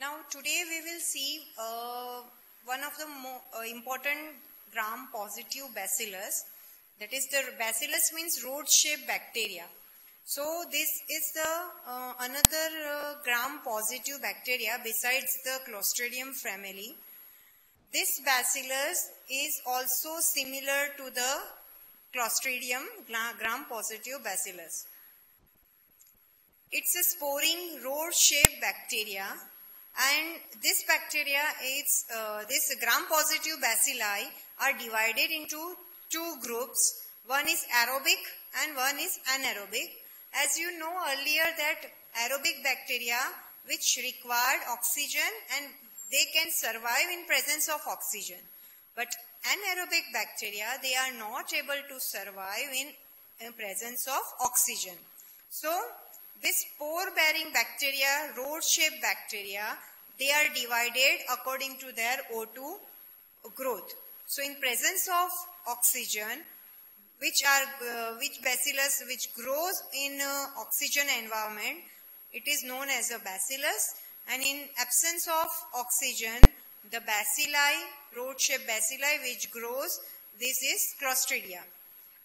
Now today we will see uh, one of the more uh, important gram-positive bacillus. That is the bacillus means rod-shaped bacteria. So this is the uh, another uh, gram-positive bacteria besides the Clostridium family. This bacillus is also similar to the Clostridium gram-positive bacillus. It's a sporing rod-shaped bacteria and this bacteria is, uh, this gram-positive bacilli are divided into two groups. One is aerobic and one is anaerobic. As you know earlier that aerobic bacteria which required oxygen and they can survive in presence of oxygen. But anaerobic bacteria, they are not able to survive in, in presence of oxygen. So, this spore-bearing bacteria, rod-shaped bacteria, they are divided according to their O2 growth. So in presence of oxygen, which are uh, which bacillus which grows in uh, oxygen environment, it is known as a bacillus. And in absence of oxygen, the bacilli, rod-shaped bacilli which grows, this is Clostridia.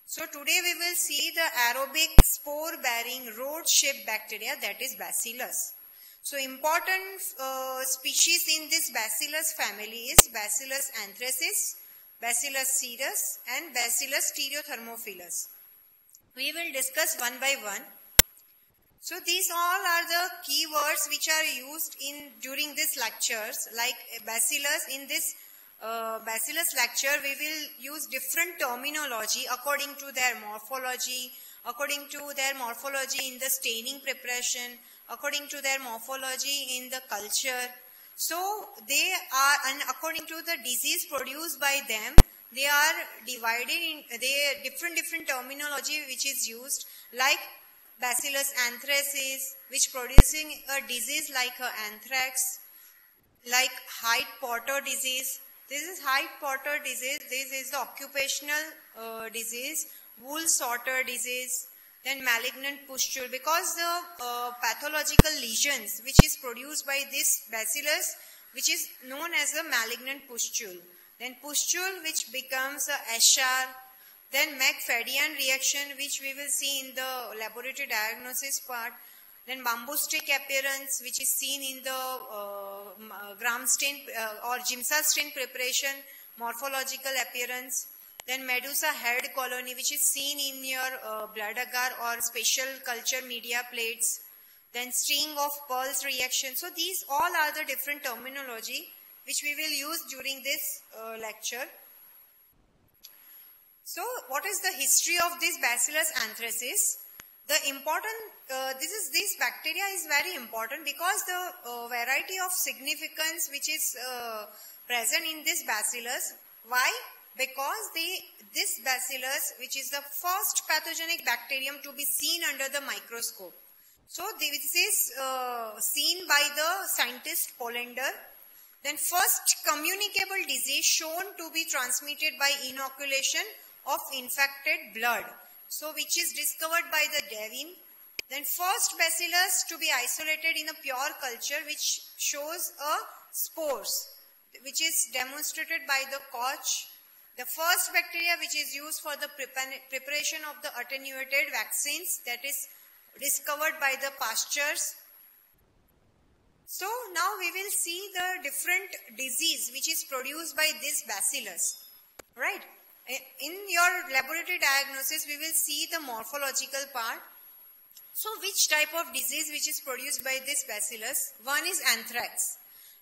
So today we will see the aerobic spore-bearing rod-shaped bacteria that is Bacillus. So important uh, species in this Bacillus family is Bacillus anthracis, Bacillus cereus and Bacillus stereothermophilus. We will discuss one by one. So these all are the keywords which are used in during these lectures like Bacillus in this uh, Bacillus lecture, we will use different terminology according to their morphology, according to their morphology in the staining preparation, according to their morphology in the culture. So they are, and according to the disease produced by them, they are divided in, they different different terminology which is used like Bacillus anthracis, which producing a disease like anthrax, like Hyde-Potter disease, this is Hyde-Potter disease. This is the occupational uh, disease, wool sorter disease, then malignant pustule. Because the uh, pathological lesions which is produced by this bacillus, which is known as a malignant pustule. Then pustule which becomes a Eschar, then Macfadyen reaction which we will see in the laboratory diagnosis part. Then bamboo stick appearance, which is seen in the uh gram stain uh, or Giemsa stain preparation, morphological appearance. Then medusa head colony, which is seen in your uh, blood agar or special culture media plates. Then string of pearls reaction. So these all are the different terminology which we will use during this uh, lecture. So what is the history of this Bacillus anthracis? The important, uh, this is this bacteria is very important because the uh, variety of significance which is uh, present in this bacillus. Why? Because the, this bacillus, which is the first pathogenic bacterium to be seen under the microscope. So this is uh, seen by the scientist Polander Then first communicable disease shown to be transmitted by inoculation of infected blood. So which is discovered by the Darwin. Then first bacillus to be isolated in a pure culture which shows a spores which is demonstrated by the Koch. The first bacteria which is used for the preparation of the attenuated vaccines that is discovered by the Pasteurs. So now we will see the different disease which is produced by this bacillus. Right? In your laboratory diagnosis, we will see the morphological part. So which type of disease which is produced by this bacillus? One is anthrax.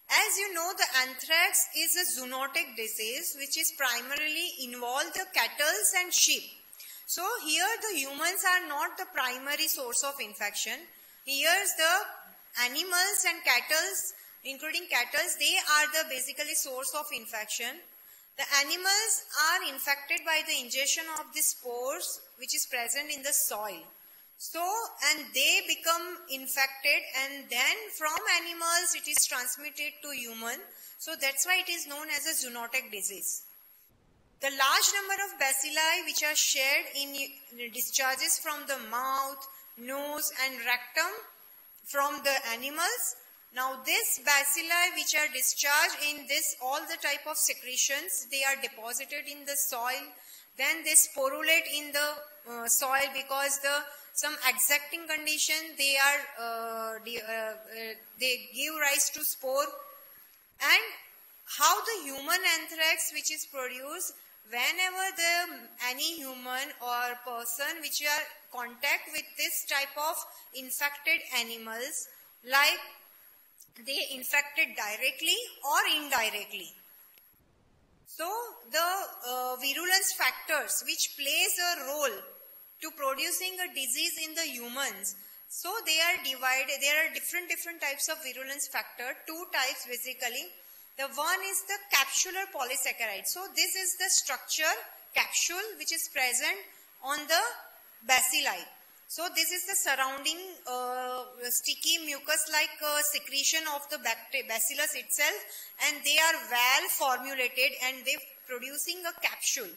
As you know, the anthrax is a zoonotic disease which is primarily involved the cattle and sheep. So here the humans are not the primary source of infection. Here the animals and cattle, including cattle, they are the basically source of infection. The animals are infected by the ingestion of the spores which is present in the soil. So, and they become infected and then from animals it is transmitted to human. So that's why it is known as a zoonotic disease. The large number of bacilli which are shared in discharges from the mouth, nose and rectum from the animals Now this bacilli which are discharged in this all the type of secretions, they are deposited in the soil. Then they sporulate in the uh, soil because the some exacting condition they are uh, de, uh, uh, they give rise to spore and how the human anthrax which is produced whenever the any human or person which are contact with this type of infected animals like they infected directly or indirectly. So the uh, virulence factors which plays a role to producing a disease in the humans. So they are divided, there are different different types of virulence factor, two types basically. The one is the capsular polysaccharide. So this is the structure capsule which is present on the bacilli. So this is the surrounding uh, sticky mucus-like uh, secretion of the bacillus itself and they are well formulated and they producing a capsule.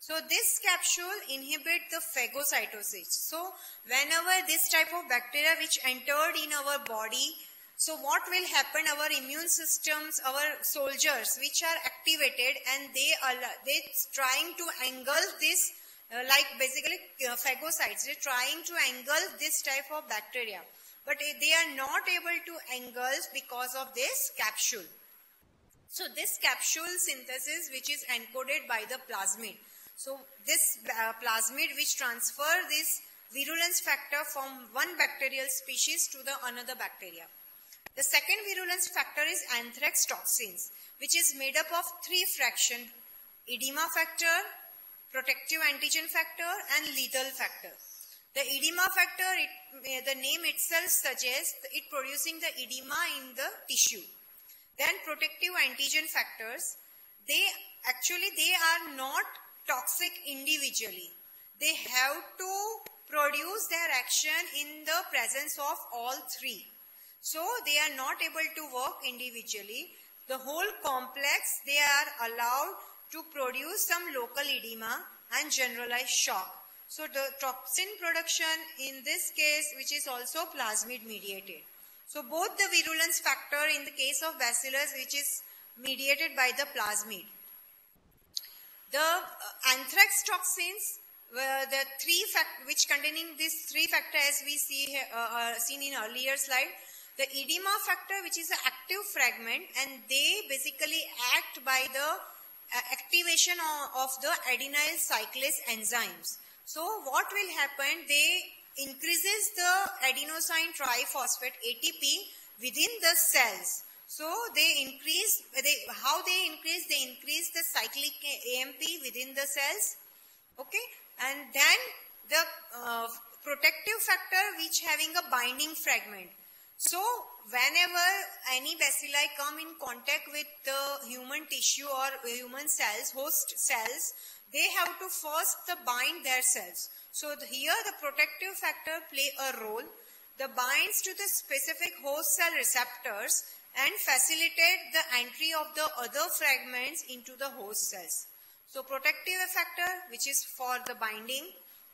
So this capsule inhibit the phagocytosis. So whenever this type of bacteria which entered in our body, so what will happen? Our immune systems, our soldiers which are activated and they are they trying to engulf this uh, like basically uh, phagocytes. They're trying to engulf this type of bacteria. But they are not able to engulf because of this capsule. So this capsule synthesis which is encoded by the plasmid. So this uh, plasmid which transfer this virulence factor from one bacterial species to the another bacteria. The second virulence factor is anthrax toxins which is made up of three fraction edema factor, protective antigen factor and lethal factor. The edema factor, it, eh, the name itself suggests it producing the edema in the tissue. Then protective antigen factors, they actually they are not toxic individually. They have to produce their action in the presence of all three. So they are not able to work individually. The whole complex, they are allowed to produce some local edema and generalized shock. So the toxin production in this case which is also plasmid mediated. So both the virulence factor in the case of bacillus which is mediated by the plasmid. The uh, anthrax toxins were the three fact which containing these three factors as we see uh, uh, seen in earlier slide. The edema factor which is an active fragment and they basically act by the activation of the adenyl cyclase enzymes. So what will happen? They increases the adenosine triphosphate ATP within the cells. So they increase, they, how they increase? They increase the cyclic AMP within the cells. Okay. And then the uh, protective factor which having a binding fragment. So whenever any bacilli come in contact with the human tissue or human cells, host cells, they have to first bind their cells. So the, here the protective factor play a role. The binds to the specific host cell receptors and facilitate the entry of the other fragments into the host cells. So protective factor which is for the binding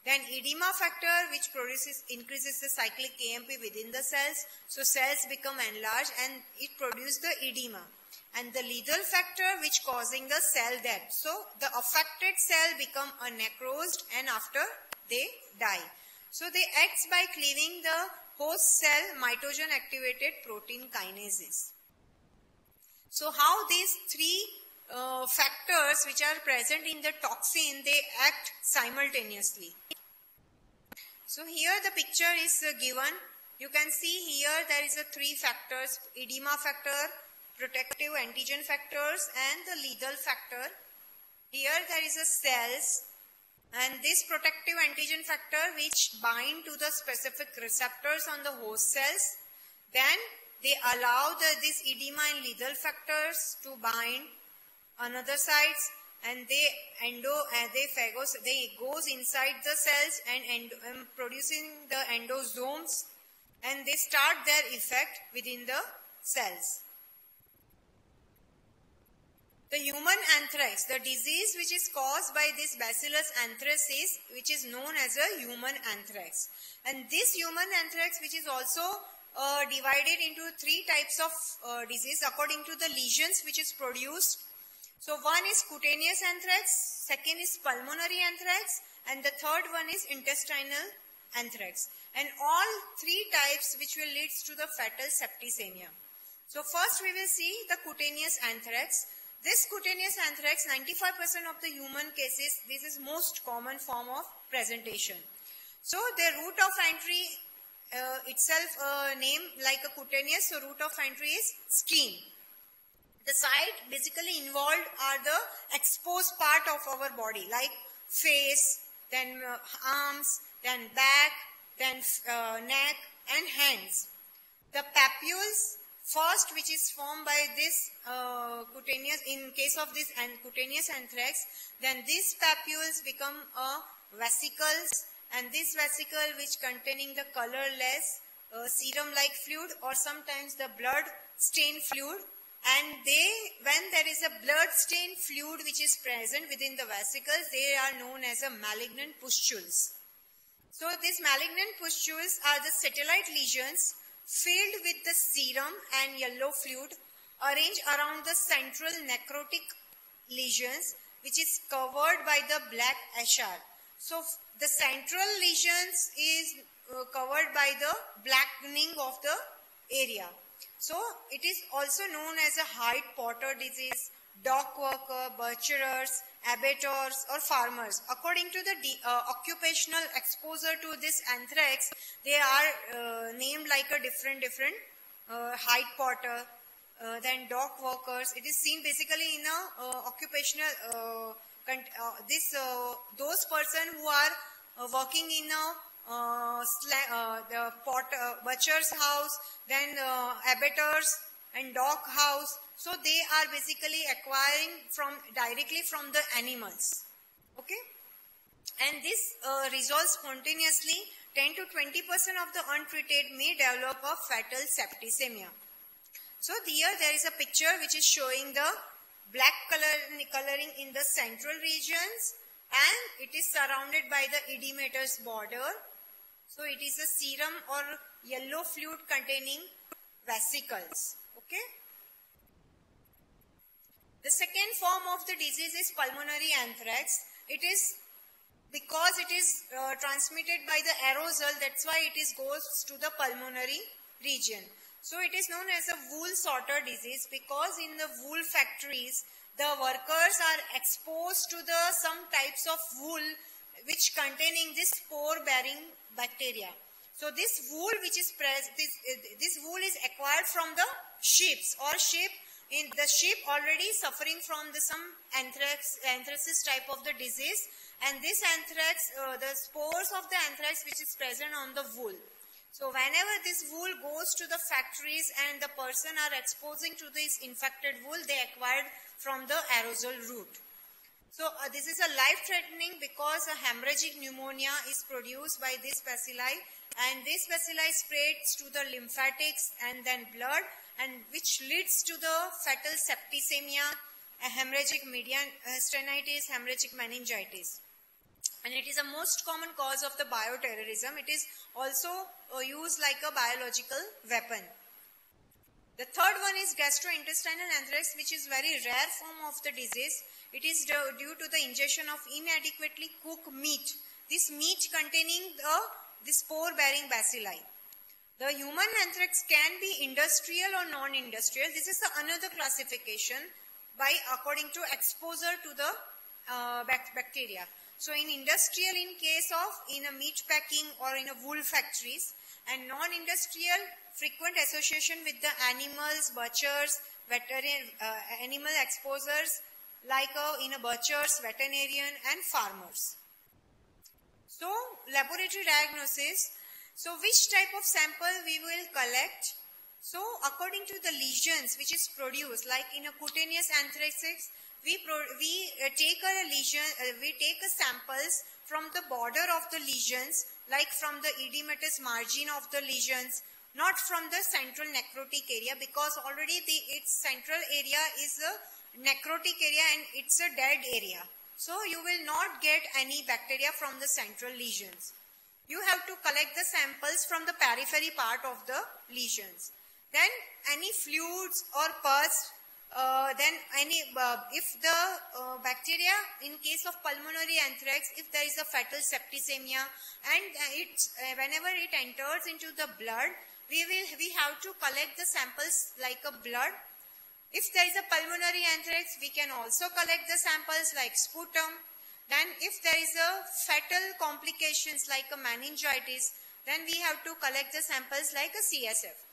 then edema factor which produces increases the cyclic AMP within the cells. So cells become enlarged and it produces the edema. And the lethal factor which causing the cell death. So the affected cell become a necrosed and after they die. So they acts by cleaving the host cell mitogen activated protein kinases. So how these three uh, factors which are present in the toxin, they act simultaneously. So here the picture is uh, given. You can see here there is a three factors, edema factor, protective antigen factors and the lethal factor. Here there is a cells and this protective antigen factor which bind to the specific receptors on the host cells. Then they allow the, this edema and lethal factors to bind another sites and they endo uh, they phagos they goes inside the cells and endo, um, producing the endosomes and they start their effect within the cells. The human anthrax, the disease which is caused by this Bacillus anthracis, which is known as a human anthrax. And this human anthrax, which is also uh, divided into three types of uh, disease according to the lesions which is produced. So one is cutaneous anthrax, second is pulmonary anthrax, and the third one is intestinal anthrax. And all three types which will lead to the fatal septicemia. So first we will see the cutaneous anthrax. This cutaneous anthrax, 95% of the human cases, this is most common form of presentation. So the route of entry uh, itself uh, name like a cutaneous, so route of entry is skin. The site basically involved are the exposed part of our body like face, then uh, arms, then back, then uh, neck and hands. The papules first which is formed by this uh, cutaneous, in case of this and cutaneous anthrax, then these papules become a vesicles and this vesicle which containing the colorless uh, serum-like fluid or sometimes the blood stain fluid and they when there is a blood stain fluid which is present within the vesicles they are known as a malignant pustules. So these malignant pustules are the satellite lesions filled with the serum and yellow fluid arranged around the central necrotic lesions which is covered by the black eschar. So the central lesions is uh, covered by the blackening of the area. So it is also known as a Hyde-Potter disease, dock worker, butchers, abattoirs or farmers. According to the uh, occupational exposure to this anthrax, they are uh, named like a different, different uh, Hyde-Potter, uh, then dock workers. It is seen basically in a uh, occupational uh, this those person who are working in a the pot, butcher's house, then abattoirs and dock house. So they are basically acquiring from directly from the animals. Okay, and this uh, resolves spontaneously. 10 to 20 percent of the untreated may develop a fatal septicemia. So here there is a picture which is showing the black color, coloring in the central regions and it is surrounded by the edematous border. So it is a serum or yellow fluid containing vesicles. Okay. The second form of the disease is pulmonary anthrax. It is because it is uh, transmitted by the aerosol, that's why it is goes to the pulmonary region. So it is known as a wool sorter disease because in the wool factories, the workers are exposed to the some types of wool which containing this spore-bearing bacteria. So this wool which is this, this wool is acquired from the sheep or sheep in the sheep already suffering from the some anthrax anthracis type of the disease and this anthrax uh, the spores of the anthrax which is present on the wool so whenever this wool goes to the factories and the person are exposing to this infected wool, they acquired from the aerosol route. So uh, this is a life-threatening because a hemorrhagic pneumonia is produced by this bacilli and this bacilli spreads to the lymphatics and then blood and which leads to the fatal septicemia, hemorrhagic median uh, hemorrhagic meningitis and it is a most common cause of the bioterrorism. It is also uh, used like a biological weapon. The third one is gastrointestinal anthrax, which is very rare form of the disease. It is due to the ingestion of inadequately cooked meat. This meat containing the, the spore-bearing bacilli. The human anthrax can be industrial or non-industrial. This is another classification by according to exposure to the uh, bacteria. So in industrial in case of in a meat packing or in a wool factories and non-industrial frequent association with the animals, butchers, veterinarian, uh, animal exposers like uh, in a butchers, veterinarian and farmers. So laboratory diagnosis. So which type of sample we will collect? So according to the lesions which is produced like in a cutaneous anthracis, we, we uh, take a lesion, uh, we take a samples from the border of the lesions, like from the edematous margin of the lesions, not from the central necrotic area because already the its central area is a necrotic area and it's a dead area. So you will not get any bacteria from the central lesions. You have to collect the samples from the periphery part of the lesions. Then any fluids or pus uh, then any uh, if the uh, bacteria in case of pulmonary anthrax if there is a fetal septicemia and it uh, whenever it enters into the blood we will we have to collect the samples like a blood if there is a pulmonary anthrax we can also collect the samples like sputum then if there is a fetal complications like a meningitis then we have to collect the samples like a CSF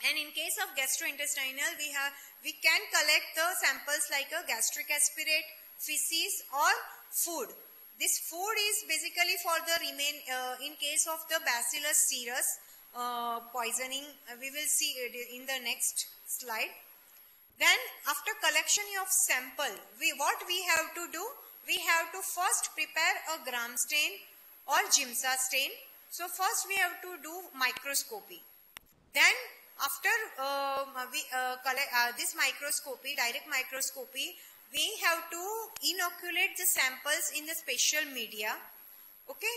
and in case of gastrointestinal, we have we can collect the samples like a gastric aspirate, feces or food. This food is basically for the remain uh, in case of the bacillus cereus uh, poisoning. Uh, we will see it in the next slide. Then after collection of sample, we what we have to do? We have to first prepare a gram stain or Giemsa stain. So first we have to do microscopy. Then after uh, we, uh, collect, uh, this microscopy, direct microscopy, we have to inoculate the samples in the special media. Okay.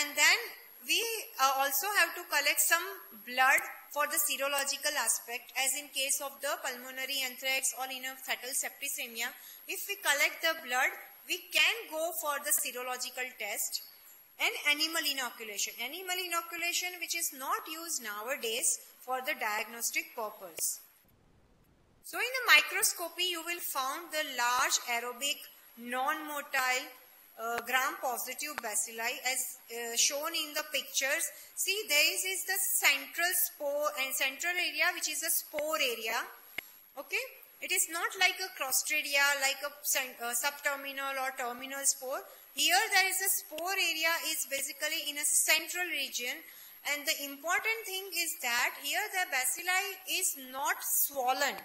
And then we uh, also have to collect some blood for the serological aspect as in case of the pulmonary anthrax or in a fetal septicemia. If we collect the blood, we can go for the serological test and animal inoculation. Animal inoculation which is not used nowadays for the diagnostic purpose. So in the microscopy you will found the large aerobic non-motile uh, gram-positive bacilli as uh, shown in the pictures. See this is the central spore and central area which is a spore area. Okay. It is not like a clostridia like a uh, subterminal or terminal spore. Here there is a spore area is basically in a central region and the important thing is that here the bacilli is not swollen.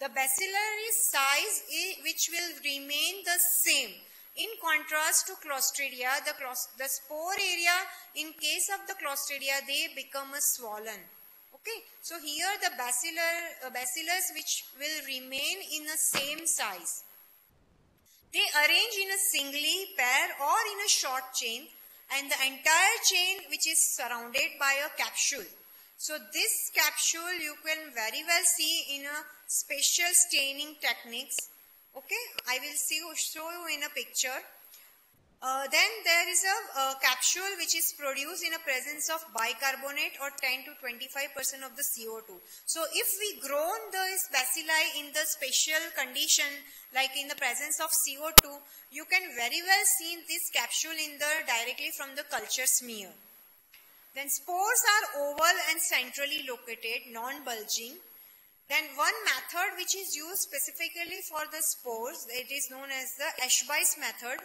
The bacillary size is, which will remain the same. In contrast to Clostridia, the, the spore area, in case of the Clostridia, they become a swollen. Okay, so here the bacillar, uh, bacillus which will remain in the same size. They arrange in a singly, pair or in a short chain and the entire chain which is surrounded by a capsule. So this capsule you can very well see in a special staining techniques. Okay, I will see, show you in a picture. Uh, then there is a, a, capsule which is produced in a presence of bicarbonate or 10 to 25% of the CO2. So if we grow this bacilli in the special condition like in the presence of CO2, you can very well see this capsule in the directly from the culture smear. Then spores are oval and centrally located, non-bulging. Then one method which is used specifically for the spores, it is known as the Ashby's method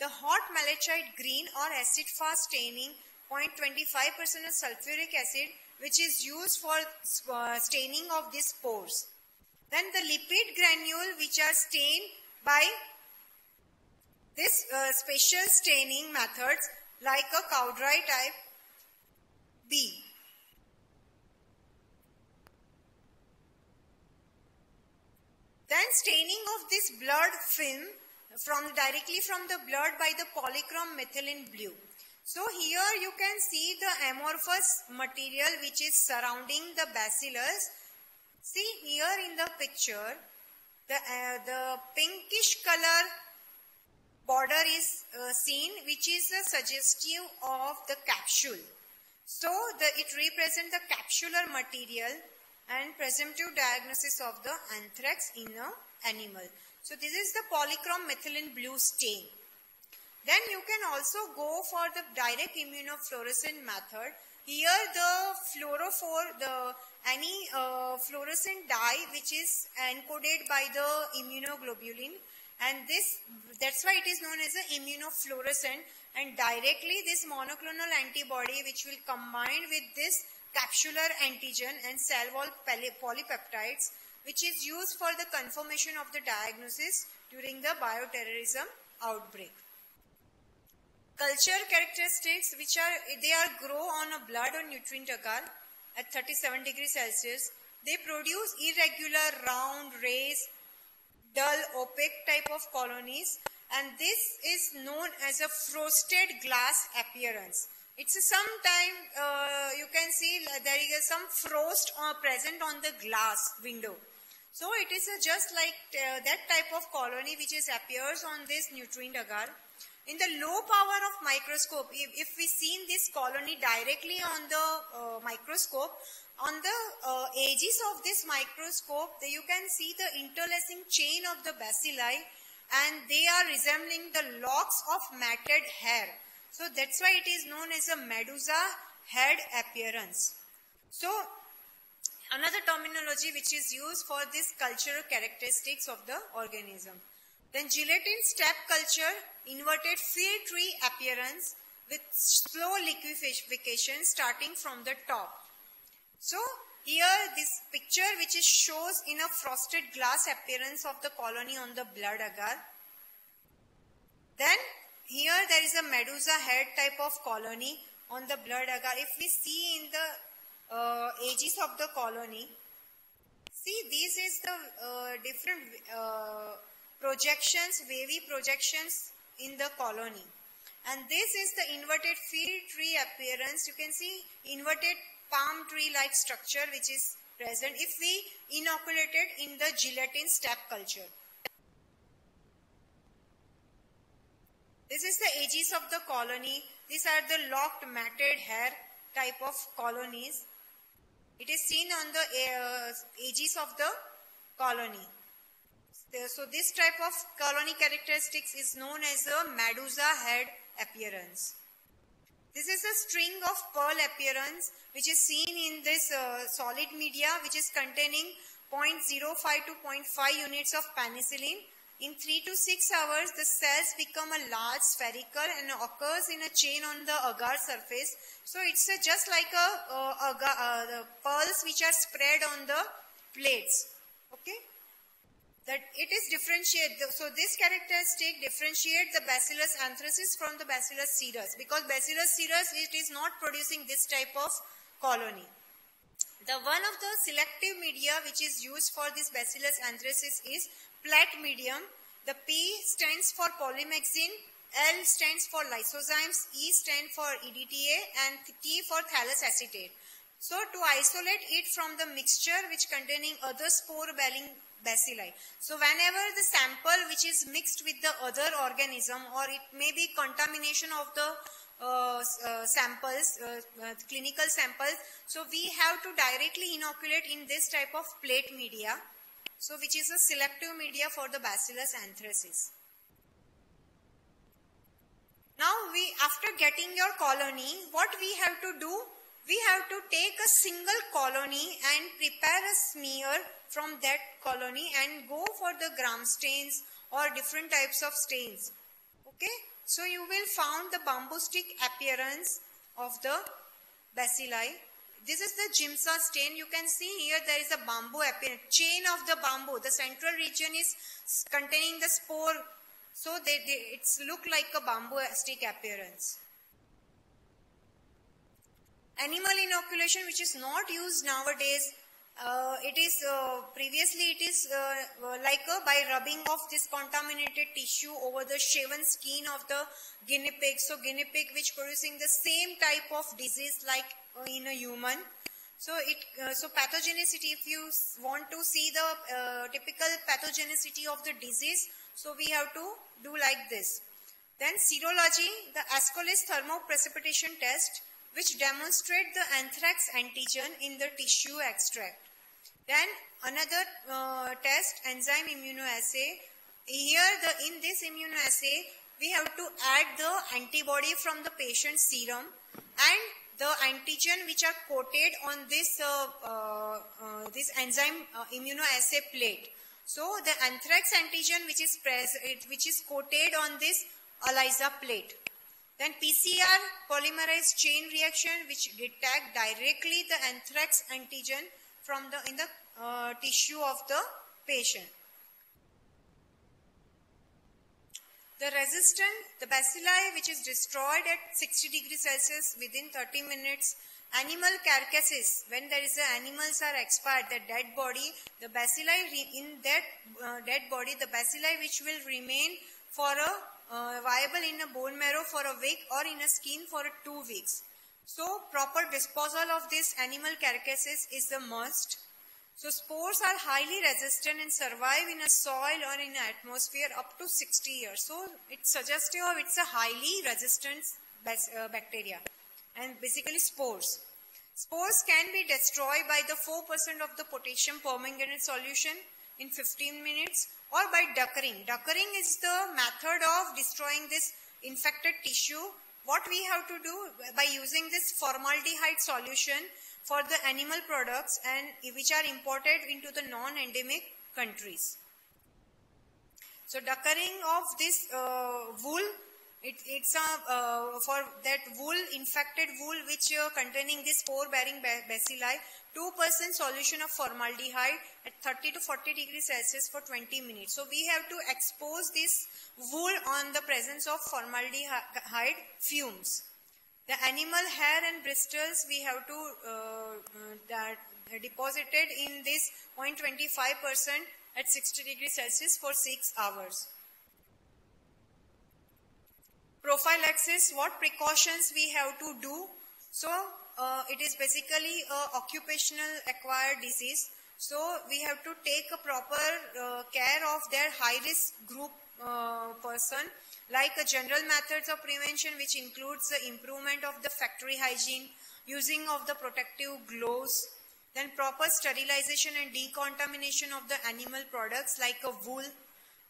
the hot malachite green or acid fast staining 0.25% of sulfuric acid which is used for uh, staining of these pores. Then the lipid granule which are stained by this uh, special staining methods like a Cowdrey type B. Then staining of this blood film from directly from the blood by the polychrome methylene blue. So here you can see the amorphous material which is surrounding the bacillus. See here in the picture, the, uh, the pinkish color border is uh, seen which is uh, suggestive of the capsule. So the, it represents the capsular material and presumptive diagnosis of the anthrax in an animal. So this is the polychrome methylene blue stain. Then you can also go for the direct immunofluorescent method. Here the fluorophore, the any uh, fluorescent dye which is encoded by the immunoglobulin and this that's why it is known as an immunofluorescent and directly this monoclonal antibody which will combine with this capsular antigen and cell wall polypeptides which is used for the confirmation of the diagnosis during the bioterrorism outbreak. Culture characteristics which are, they are grow on a blood or nutrient agar at 37 degrees Celsius. They produce irregular, round, raised, dull, opaque type of colonies and this is known as a frosted glass appearance. It's sometime uh, you can see there is some frost uh, present on the glass window. So it is just like uh, that type of colony which is appears on this nutrient agar. In the low power of microscope, if, if we see this colony directly on the uh, microscope, on the uh, edges of this microscope, you can see the interlacing chain of the bacilli and they are resembling the locks of matted hair. So that's why it is known as a medusa head appearance. So another terminology which is used for this cultural characteristics of the organism. Then gelatin step culture, inverted field tree appearance with slow liquefaction starting from the top. So here this picture which is shows in a frosted glass appearance of the colony on the blood agar. Then here there is a medusa head type of colony on the blood agar. If we see in the uh, edges of the colony. See, this is the uh, different uh, projections, wavy projections in the colony. And this is the inverted field tree appearance. You can see inverted palm tree-like structure which is present if we inoculated in the gelatin step culture. This is the edges of the colony. These are the locked matted hair type of colonies. It is seen on the uh, edges of the colony. So this type of colony characteristics is known as a medusa head appearance. This is a string of pearl appearance which is seen in this uh, solid media which is containing 0.05 to 0.5 units of penicillin in 3 to 6 hours, the cells become a large spherical and occurs in a chain on the agar surface. So it's a, just like a, uh, the pearls which are spread on the plates. Okay? That it is differentiate. So this characteristic differentiate the Bacillus anthracis from the Bacillus cereus because Bacillus cereus it is not producing this type of colony. The one of the selective media which is used for this Bacillus anthracis is Plate medium. The P stands for polymyxin, L stands for lysozymes, E stands for EDTA and T for thallus acetate. So to isolate it from the mixture which containing other spore-bearing bacilli. So whenever the sample which is mixed with the other organism or it may be contamination of the uh, uh, samples, uh, uh clinical samples, so we have to directly inoculate in this type of plate media. So which is a selective media for the Bacillus anthracis. Now we, after getting your colony, what we have to do? We have to take a single colony and prepare a smear from that colony and go for the gram stains or different types of stains. Okay. So you will found the bamboo stick appearance of the bacilli this is the Giemsa stain. You can see here there is a bamboo appearance. Chain of the bamboo. The central region is containing the spore. So they, they, look like a bamboo stick appearance. Animal inoculation which is not used nowadays. Uh, it is uh, previously it is uh, like by rubbing off this contaminated tissue over the shaven skin of the guinea pig. So guinea pig which producing the same type of disease like in a human. So it uh, so pathogenicity. If you want to see the uh, typical pathogenicity of the disease, so we have to do like this. Then serology, the Ascolis thermoprecipitation test, which demonstrate the anthrax antigen in the tissue extract. Then another uh, test, enzyme immunoassay. Here, the in this immunoassay, we have to add the antibody from the patient's serum and the antigen which are coated on this, uh, uh, uh this enzyme uh, immunoassay plate. So the anthrax antigen which is, present which is coated on this ELISA plate. Then PCR polymerase chain reaction which detect directly the anthrax antigen from the in the uh, tissue of the patient. The resistant, the bacilli which is destroyed at 60 degrees Celsius within 30 minutes, animal carcasses, when there is a, animals are expired, the dead body, the bacilli in that uh, dead body, the bacilli which will remain for a uh, viable in a bone marrow for a week or in a skin for a two weeks. So proper disposal of these animal carcasses is a must. So spores are highly resistant and survive in a soil or in atmosphere up to 60 years. So it's suggestive of it's a highly resistant uh, bacteria and basically spores. Spores can be destroyed by the 4% of the potassium permanganate solution in 15 minutes or by duckering. Duckering is the method of destroying this infected tissue what we have to do by using this formaldehyde solution for the animal products and which are imported into the non-endemic countries. So duckering of this uh, wool it, it's a, uh, for that wool, infected wool which uh, containing this spore-bearing bacilli, 2% solution of formaldehyde at 30 to 40 degrees Celsius for 20 minutes. So we have to expose this wool on the presence of formaldehyde fumes. The animal hair and bristles we have to uh, deposited in this 0.25% at 60 degrees Celsius for 6 hours Profile prophylaxis, what precautions we have to do. So, uh, it is basically a occupational acquired disease. So, we have to take a proper uh, care of their high-risk group uh, person like a general methods of prevention which includes the improvement of the factory hygiene, using of the protective gloves, then proper sterilization and decontamination of the animal products like a wool,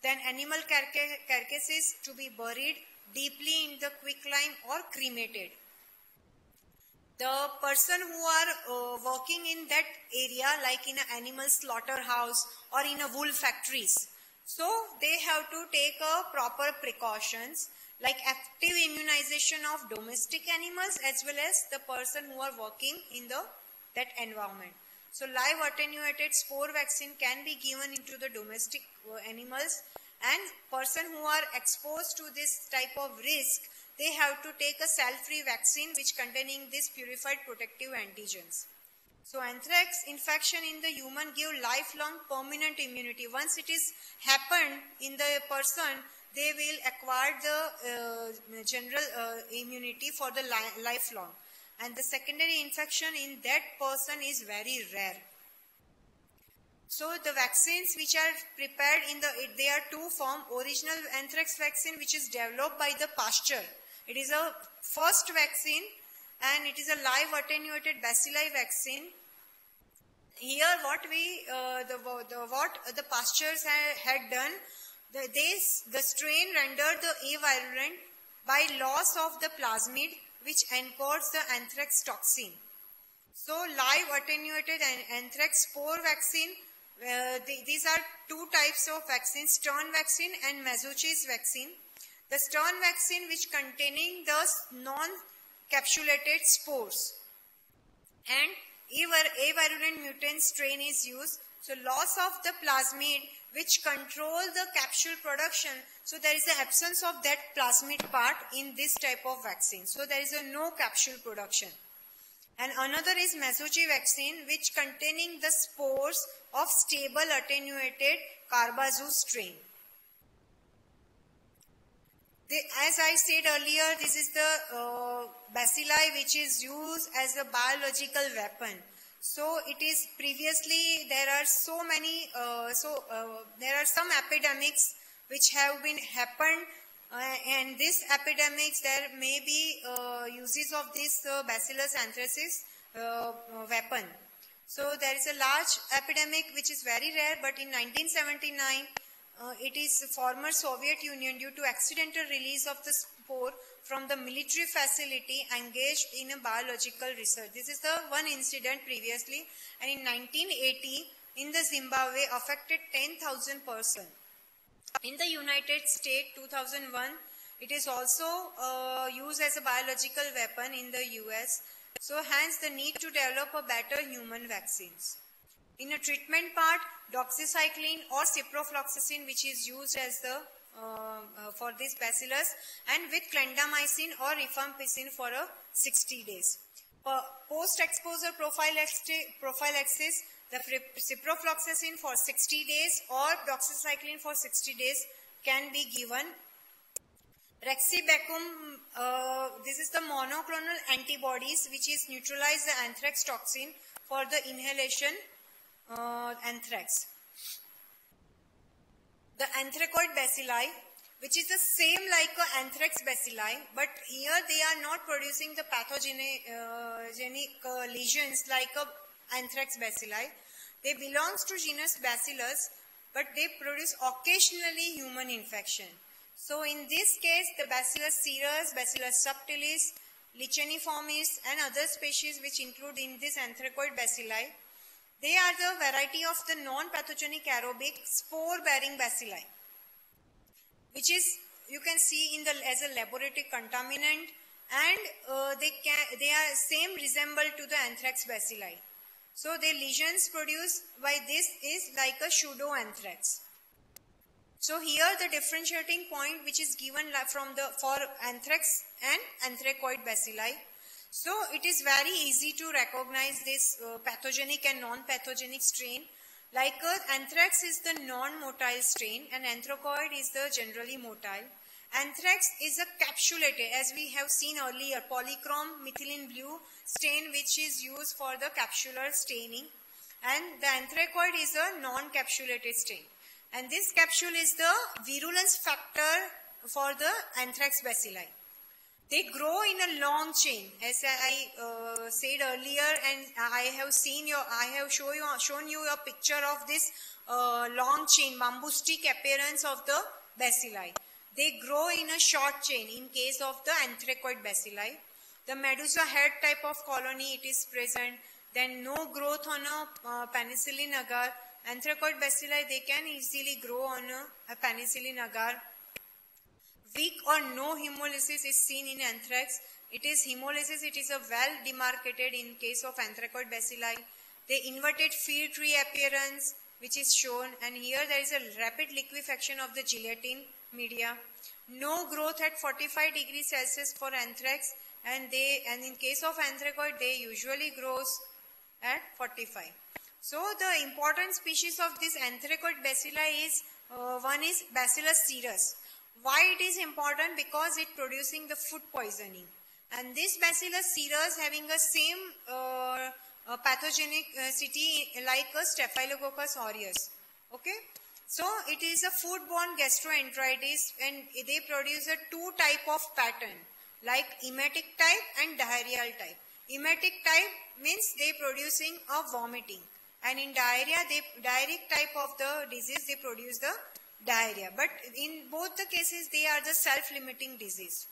then animal carcasses to be buried deeply in the quicklime or cremated. The person who are uh, working in that area like in an animal slaughterhouse or in a wool factories, so they have to take a proper precautions like active immunization of domestic animals as well as the person who are working in the that environment. So live attenuated spore vaccine can be given into the domestic uh, animals and person who are exposed to this type of risk, they have to take a cell-free vaccine which containing these purified protective antigens. So anthrax infection in the human give lifelong permanent immunity. Once it is happened in the person, they will acquire the uh, general uh, immunity for the li lifelong. And the secondary infection in that person is very rare. So the vaccines which are prepared in the, they are two form, original anthrax vaccine which is developed by the Pasteur. It is a first vaccine and it is a live attenuated bacilli vaccine. Here what we, uh, the, the, what the Pasteur's ha had done, the, this, the strain rendered the avirulent by loss of the plasmid which encodes the anthrax toxin. So live attenuated anthrax spore vaccine uh, the, these are two types of vaccines, Stern vaccine and Mazuchi's vaccine. The Stern vaccine which containing the non-capsulated spores and avirulent mutant strain is used. So loss of the plasmid which control the capsule production. So there is an absence of that plasmid part in this type of vaccine. So there is a no capsule production. And another is Mazuchi vaccine which containing the spores of stable attenuated Carbazoo strain. As I said earlier, this is the uh, bacilli which is used as a biological weapon. So it is previously there are so many, uh, so uh, there are some epidemics which have been happened uh, and these epidemics there may be uh, uses of this uh, bacillus anthracis weapon. So there is a large epidemic which is very rare, but in 1979, uh, it is former Soviet Union due to accidental release of the spore from the military facility engaged in a biological research. This is the one incident previously, and in 1980, in the Zimbabwe, affected 10,000 persons. In the United States, 2001, it is also uh, used as a biological weapon in the US so hence the need to develop a better human vaccines. In a treatment part, doxycycline or ciprofloxacin which is used as the uh, uh, for this bacillus and with clindamycin or rifampicin for a 60 days. Post-exposure prophylaxis, the ciprofloxacin for 60 days or doxycycline for 60 days can be given Raxibacum, uh, this is the monoclonal antibodies which is neutralize the anthrax toxin for the inhalation uh, anthrax. The anthracoid bacilli, which is the same like a anthrax bacilli, but here they are not producing the pathogenic uh, lesions like a anthrax bacilli. They belongs to genus Bacillus, but they produce occasionally human infection. So in this case, the Bacillus cereus, Bacillus subtilis, licheniformis and other species which include in this anthracoid bacilli, they are the variety of the non-pathogenic aerobic spore-bearing bacilli, which is you can see in the as a laboratory contaminant and uh, they can they are same resemble to the anthrax bacilli. So the lesions produced by this is like a pseudo-anthrax. So here the differentiating point which is given from the for anthrax and anthracoid bacilli. So it is very easy to recognize this uh, pathogenic and non-pathogenic strain. Like uh, anthrax is the non-motile strain and anthracoid is the generally motile. Anthrax is a capsulated, as we have seen earlier, polychrome methylene blue stain which is used for the capsular staining. And the anthracoid is a non-capsulated stain. And this capsule is the virulence factor for the anthrax bacilli. They grow in a long chain, as I uh, said earlier, and I have seen your, I have show you, shown you a picture of this uh, long chain, bamboo stick appearance of the bacilli. They grow in a short chain in case of the anthracoid bacilli. The medusa head type of colony it is present. Then no growth on a uh, penicillin agar. Anthracoid bacilli they can easily grow on a, a penicillin agar. Weak or no hemolysis is seen in anthrax. It is hemolysis, it is a well demarcated in case of anthracoid bacilli. The inverted fir tree appearance which is shown and here there is a rapid liquefaction of the gelatin media. No growth at 45 degrees Celsius for anthrax and they and in case of anthracoid they usually grows at 45. So the important species of this anthracoid bacilli is uh, one is Bacillus cereus. Why it is important? Because it producing the food poisoning. And this Bacillus cereus having a same uh, uh, pathogenicity like a Staphylococcus aureus. Okay. So it is a foodborne gastroenteritis and they produce a two type of pattern like emetic type and diarrheal type. Emetic type means they producing a vomiting and in diarrhea, they, diarrheic type of the disease, they produce the diarrhea. But in both the cases, they are the self-limiting disease.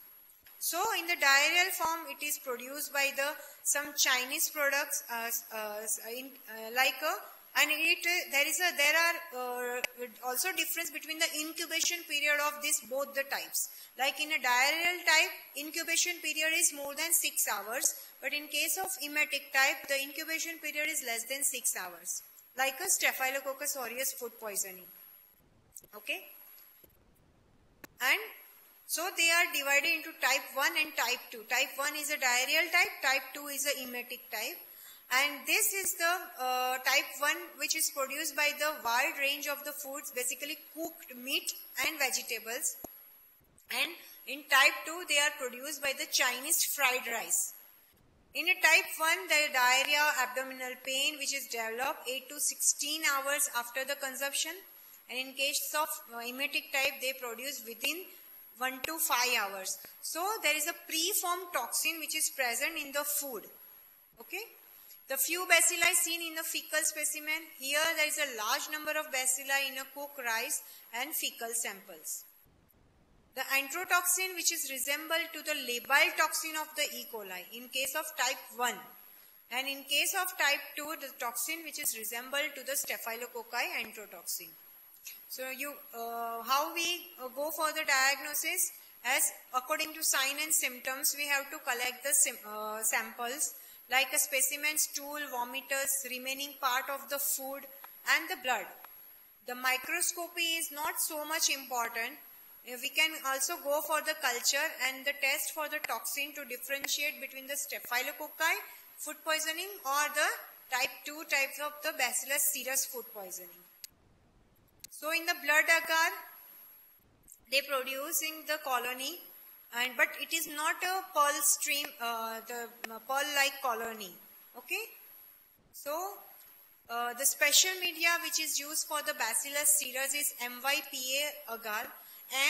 So in the diarrheal form, it is produced by the some Chinese products uh, uh, in, uh, like a and it there is a there are uh, also difference between the incubation period of this both the types like in a diarrheal type incubation period is more than 6 hours but in case of emetic type the incubation period is less than 6 hours like a staphylococcus aureus food poisoning okay and so they are divided into type 1 and type 2 type 1 is a diarrheal type type 2 is a emetic type and this is the uh, type 1 which is produced by the wide range of the foods, basically cooked meat and vegetables. And in type 2, they are produced by the Chinese fried rice. In a type 1, the diarrhea, abdominal pain which is developed 8 to 16 hours after the consumption. And in case of emetic type, they produce within 1 to 5 hours. So there is a preformed toxin which is present in the food. Okay. The few bacilli seen in the fecal specimen, here there is a large number of bacilli in a cooked rice and fecal samples. The enterotoxin which is resembled to the labile toxin of the E. coli in case of type 1 and in case of type 2 the toxin which is resembled to the staphylococci enterotoxin. So you, uh, how we uh, go for the diagnosis as according to sign and symptoms we have to collect the uh, samples like a specimen stool, vomitus, remaining part of the food and the blood. The microscopy is not so much important. Uh, we can also go for the culture and the test for the toxin to differentiate between the staphylococci food poisoning or the type 2 types of the bacillus cereus food poisoning. So in the blood agar, they produce in the colony and but it is not a pearl stream, uh, the uh, pearl-like colony. Okay, so uh, the special media which is used for the Bacillus cereus is MYPA agar.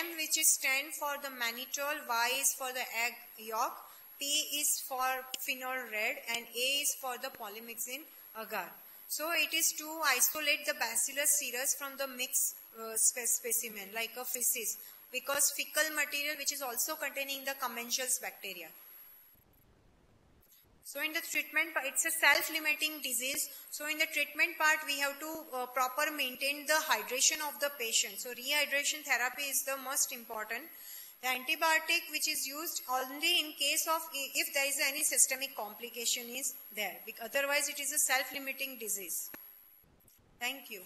M which is stand for the mannitol, Y is for the egg yolk, P is for phenol red and A is for the polymyxin agar. So it is to isolate the Bacillus cereus from the mixed uh, specimen like a feces because fecal material which is also containing the commensals bacteria. So in the treatment, it's a self-limiting disease. So in the treatment part, we have to uh, proper maintain the hydration of the patient. So rehydration therapy is the most important. The antibiotic which is used only in case of if there is any systemic complication is there. Otherwise, it is a self-limiting disease. Thank you.